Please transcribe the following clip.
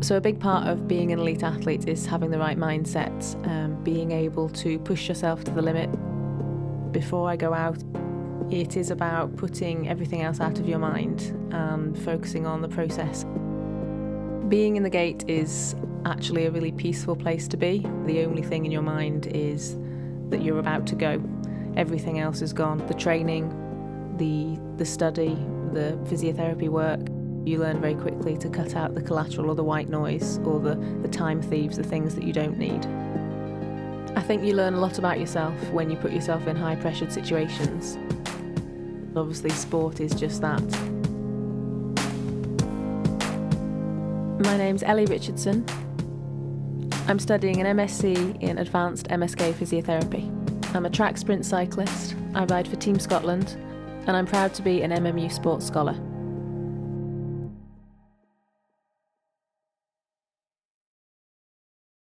So, a big part of being an elite athlete is having the right mindset, um, being able to push yourself to the limit. Before I go out, it is about putting everything else out of your mind and focusing on the process. Being in the gate is actually a really peaceful place to be. The only thing in your mind is that you're about to go. Everything else is gone. The training, the the study, the physiotherapy work, you learn very quickly to cut out the collateral or the white noise or the, the time thieves, the things that you don't need. I think you learn a lot about yourself when you put yourself in high pressured situations. Obviously, sport is just that. My name's Ellie Richardson. I'm studying an MSc in Advanced MSK Physiotherapy. I'm a track sprint cyclist, I ride for Team Scotland, and I'm proud to be an MMU Sports Scholar.